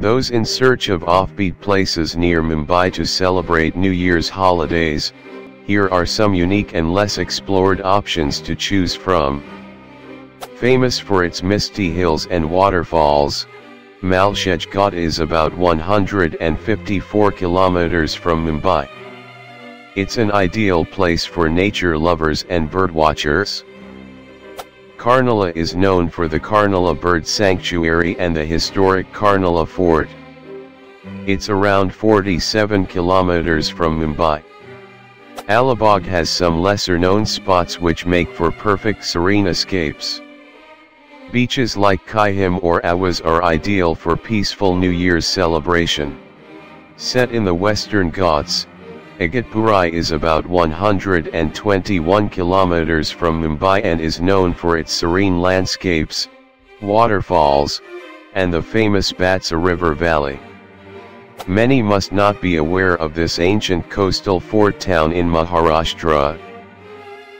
Those in search of offbeat places near Mumbai to celebrate New Year's holidays, here are some unique and less explored options to choose from. Famous for its misty hills and waterfalls, Malshej is about 154 kilometers from Mumbai. It's an ideal place for nature lovers and birdwatchers. Karnala is known for the Karnala Bird Sanctuary and the historic Karnala Fort. It's around 47 kilometers from Mumbai. Alibaug has some lesser known spots which make for perfect serene escapes. Beaches like Kihim or Awas are ideal for peaceful New Year's celebration. Set in the Western Ghats, Igatpuri is about 121 kilometers from Mumbai and is known for its serene landscapes, waterfalls, and the famous Bhatsa River Valley. Many must not be aware of this ancient coastal fort town in Maharashtra.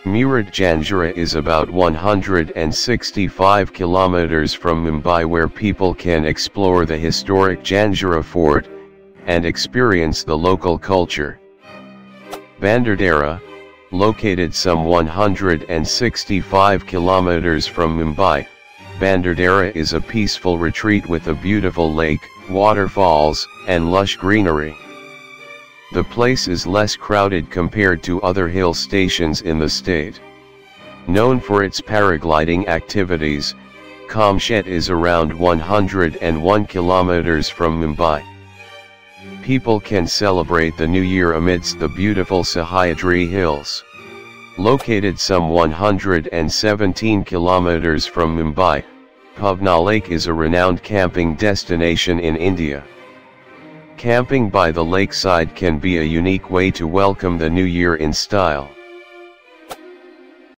Murud Janjira is about 165 kilometers from Mumbai where people can explore the historic Janjira fort, and experience the local culture. Bhandardara, located some 165 kilometers from Mumbai, Bhandardara is a peaceful retreat with a beautiful lake, waterfalls, and lush greenery. The place is less crowded compared to other hill stations in the state. Known for its paragliding activities, Kamshet is around 101 kilometers from Mumbai. People can celebrate the new year amidst the beautiful Sahyadri Hills. Located some 117 kilometers from Mumbai, Pawna Lake is a renowned camping destination in India. Camping by the lakeside can be a unique way to welcome the new year in style.